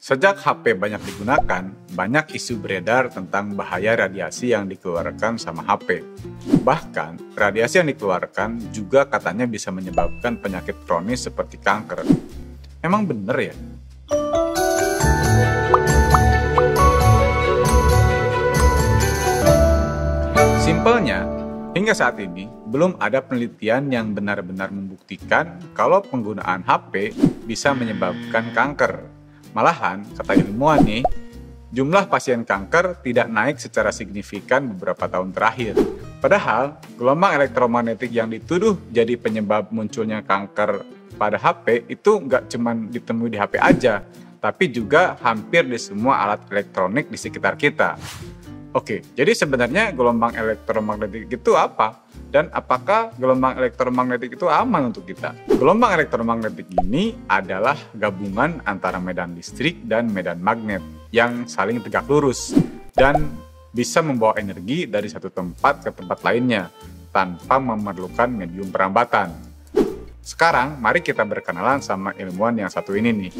Sejak HP banyak digunakan, banyak isu beredar tentang bahaya radiasi yang dikeluarkan sama HP. Bahkan, radiasi yang dikeluarkan juga katanya bisa menyebabkan penyakit kronis seperti kanker. Emang bener ya? Simpelnya, hingga saat ini belum ada penelitian yang benar-benar membuktikan kalau penggunaan HP bisa menyebabkan kanker Malahan, kata ilmuwan nih, jumlah pasien kanker tidak naik secara signifikan beberapa tahun terakhir. Padahal, gelombang elektromagnetik yang dituduh jadi penyebab munculnya kanker pada HP itu nggak cuma ditemui di HP aja, tapi juga hampir di semua alat elektronik di sekitar kita. Oke, jadi sebenarnya gelombang elektromagnetik itu apa? Dan apakah gelombang elektromagnetik itu aman untuk kita? Gelombang elektromagnetik ini adalah gabungan antara medan listrik dan medan magnet yang saling tegak lurus dan bisa membawa energi dari satu tempat ke tempat lainnya tanpa memerlukan medium perambatan. Sekarang, mari kita berkenalan sama ilmuwan yang satu ini nih.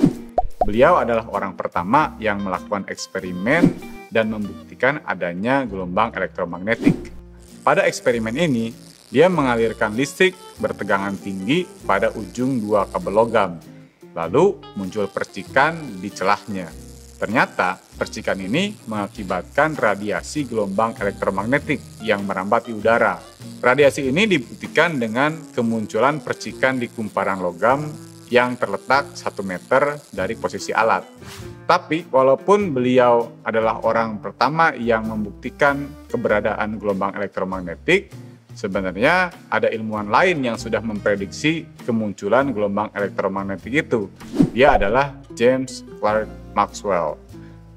Beliau adalah orang pertama yang melakukan eksperimen dan membuktikan adanya gelombang elektromagnetik. Pada eksperimen ini, dia mengalirkan listrik bertegangan tinggi pada ujung dua kabel logam. Lalu muncul percikan di celahnya. Ternyata percikan ini mengakibatkan radiasi gelombang elektromagnetik yang merambat di udara. Radiasi ini dibuktikan dengan kemunculan percikan di kumparan logam yang terletak satu meter dari posisi alat. Tapi walaupun beliau adalah orang pertama yang membuktikan keberadaan gelombang elektromagnetik, sebenarnya ada ilmuwan lain yang sudah memprediksi kemunculan gelombang elektromagnetik itu. Dia adalah James Clerk Maxwell.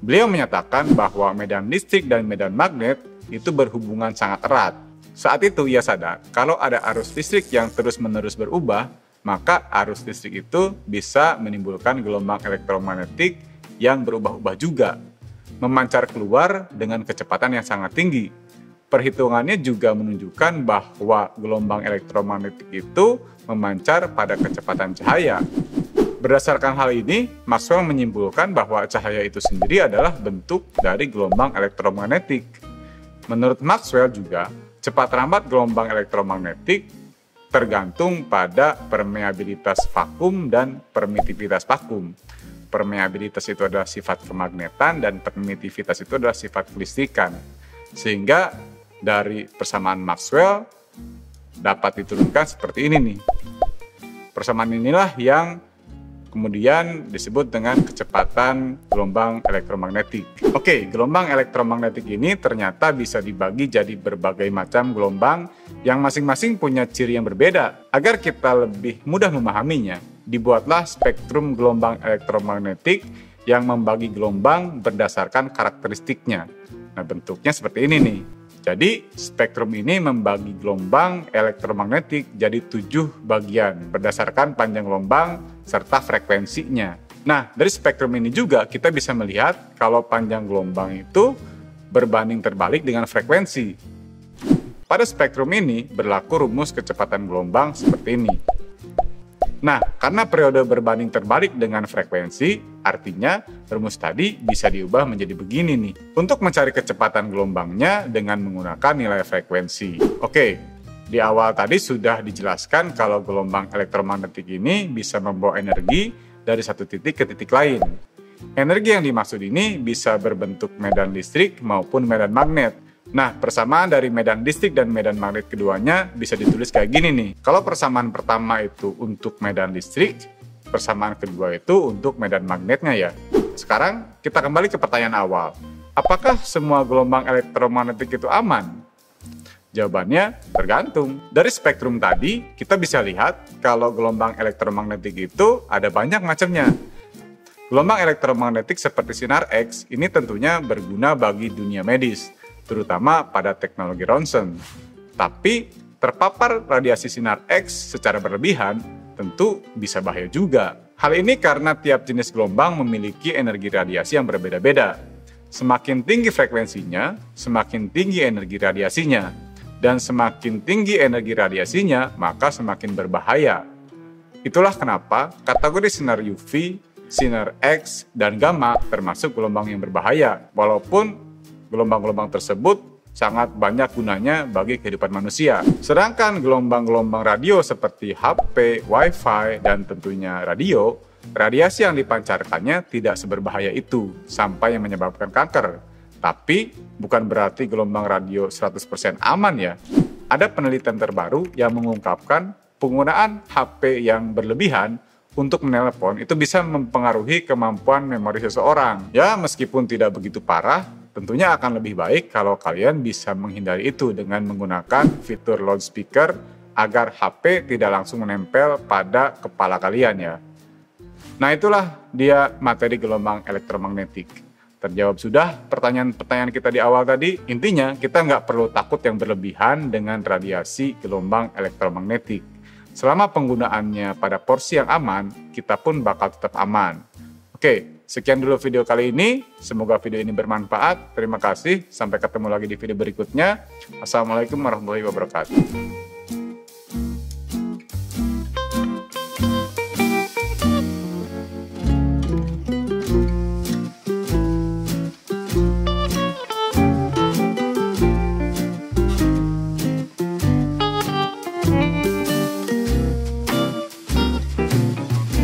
Beliau menyatakan bahwa medan listrik dan medan magnet itu berhubungan sangat erat. Saat itu ia sadar kalau ada arus listrik yang terus-menerus berubah, maka arus listrik itu bisa menimbulkan gelombang elektromagnetik yang berubah-ubah juga, memancar keluar dengan kecepatan yang sangat tinggi. Perhitungannya juga menunjukkan bahwa gelombang elektromagnetik itu memancar pada kecepatan cahaya. Berdasarkan hal ini, Maxwell menyimpulkan bahwa cahaya itu sendiri adalah bentuk dari gelombang elektromagnetik. Menurut Maxwell juga, cepat rambat gelombang elektromagnetik tergantung pada permeabilitas vakum dan permitivitas vakum permeabilitas itu adalah sifat kemagnetan dan permitivitas itu adalah sifat kelistrikan. Sehingga dari persamaan Maxwell dapat diturunkan seperti ini nih. Persamaan inilah yang kemudian disebut dengan kecepatan gelombang elektromagnetik. Oke, gelombang elektromagnetik ini ternyata bisa dibagi jadi berbagai macam gelombang yang masing-masing punya ciri yang berbeda. Agar kita lebih mudah memahaminya, dibuatlah spektrum gelombang elektromagnetik yang membagi gelombang berdasarkan karakteristiknya. Nah, bentuknya seperti ini nih. Jadi, spektrum ini membagi gelombang elektromagnetik jadi tujuh bagian berdasarkan panjang gelombang serta frekuensinya. Nah, dari spektrum ini juga kita bisa melihat kalau panjang gelombang itu berbanding terbalik dengan frekuensi. Pada spektrum ini berlaku rumus kecepatan gelombang seperti ini. Nah, karena periode berbanding terbalik dengan frekuensi, artinya rumus tadi bisa diubah menjadi begini nih. Untuk mencari kecepatan gelombangnya dengan menggunakan nilai frekuensi. Oke, di awal tadi sudah dijelaskan kalau gelombang elektromagnetik ini bisa membawa energi dari satu titik ke titik lain. Energi yang dimaksud ini bisa berbentuk medan listrik maupun medan magnet. Nah, persamaan dari medan listrik dan medan magnet keduanya bisa ditulis kayak gini nih. Kalau persamaan pertama itu untuk medan listrik, persamaan kedua itu untuk medan magnetnya ya. Sekarang kita kembali ke pertanyaan awal. Apakah semua gelombang elektromagnetik itu aman? Jawabannya tergantung. Dari spektrum tadi, kita bisa lihat kalau gelombang elektromagnetik itu ada banyak macamnya. Gelombang elektromagnetik seperti sinar X ini tentunya berguna bagi dunia medis terutama pada teknologi ronsen. Tapi terpapar radiasi sinar X secara berlebihan tentu bisa bahaya juga. Hal ini karena tiap jenis gelombang memiliki energi radiasi yang berbeda-beda. Semakin tinggi frekuensinya, semakin tinggi energi radiasinya. Dan semakin tinggi energi radiasinya, maka semakin berbahaya. Itulah kenapa kategori sinar UV sinar X, dan gamma termasuk gelombang yang berbahaya. Walaupun gelombang-gelombang tersebut sangat banyak gunanya bagi kehidupan manusia. Sedangkan gelombang-gelombang radio seperti HP, WiFi, dan tentunya radio, radiasi yang dipancarkannya tidak seberbahaya itu sampai yang menyebabkan kanker. Tapi bukan berarti gelombang radio 100% aman ya. Ada penelitian terbaru yang mengungkapkan penggunaan HP yang berlebihan untuk menelpon itu bisa mempengaruhi kemampuan memori seseorang. Ya, meskipun tidak begitu parah, tentunya akan lebih baik kalau kalian bisa menghindari itu dengan menggunakan fitur loudspeaker agar HP tidak langsung menempel pada kepala kalian ya. Nah itulah dia materi gelombang elektromagnetik. Terjawab sudah pertanyaan-pertanyaan kita di awal tadi. Intinya kita nggak perlu takut yang berlebihan dengan radiasi gelombang elektromagnetik. Selama penggunaannya pada porsi yang aman, kita pun bakal tetap aman. Oke, sekian dulu video kali ini. Semoga video ini bermanfaat. Terima kasih. Sampai ketemu lagi di video berikutnya. Assalamualaikum warahmatullahi wabarakatuh.